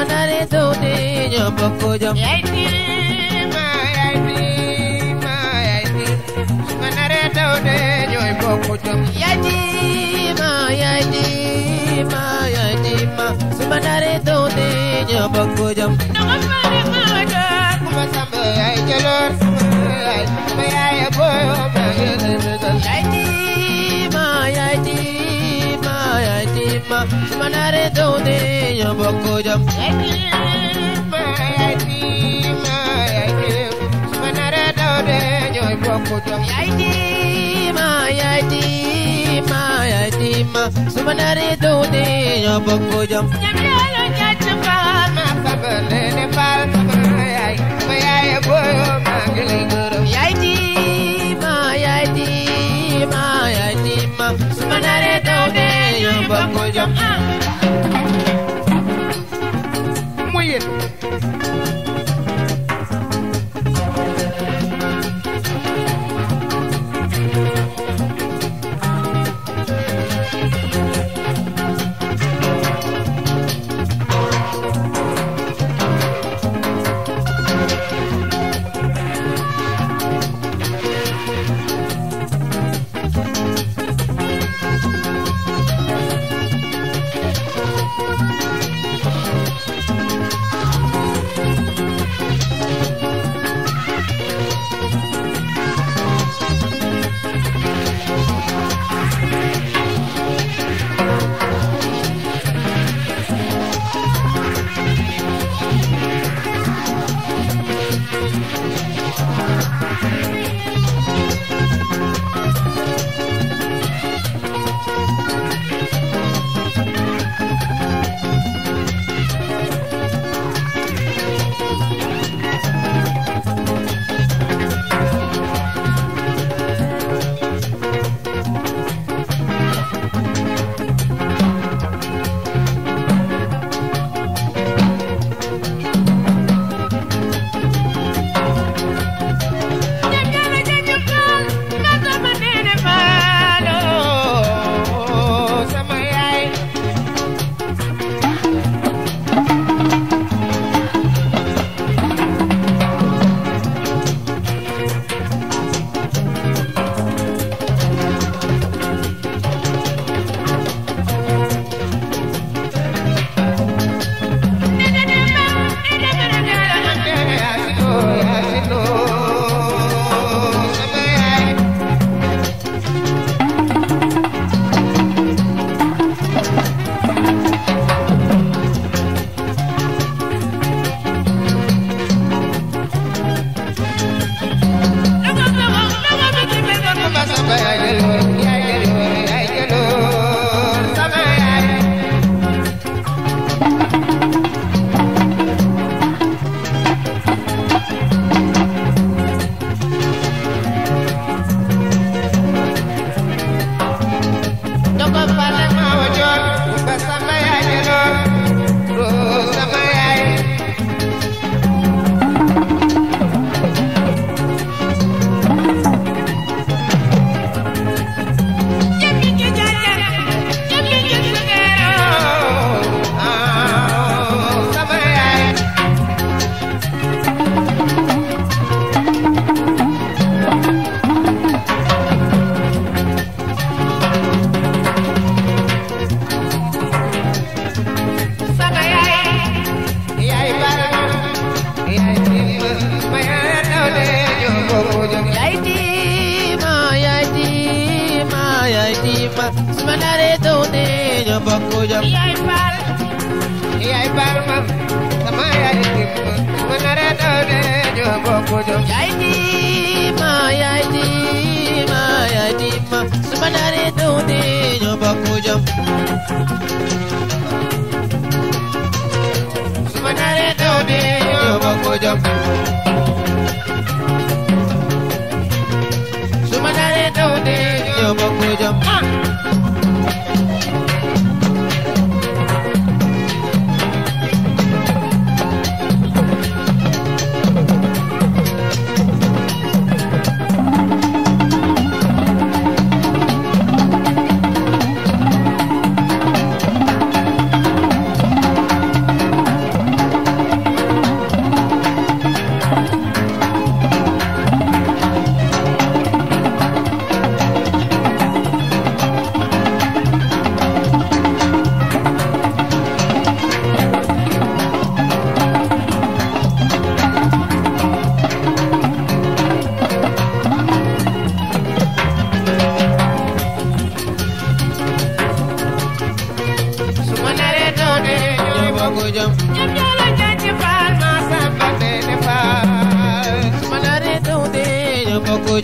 su ma naree tuuti ñoo bokk jom yaay tiima yaay tiima yaay tiima su ma de ñooy bokk jom yaay tiima yaay tiima yaay tiima su ma naree tuuti ñoo bokk jom dama fari ma ma naree tuuti ñoo bokk jom yaay tiima yaay tiima yaay tiima su ma. De ñooy bokk jom yaay tiima yaay tiima yaay tiima su ma ma ngi lay sama tiima su ma naree tuuti ñoo bokk jom yaay baal yaay baal ma sama yaay timba ma nare dawle ñoo bokk jom yaay tiima yaay tiima yaay tiima su ma naree tuuti ñoo bokk jom su ma. Nare dawle ñoo bokk jom su ma naree tuuti ñoo bokk jom ñu bokku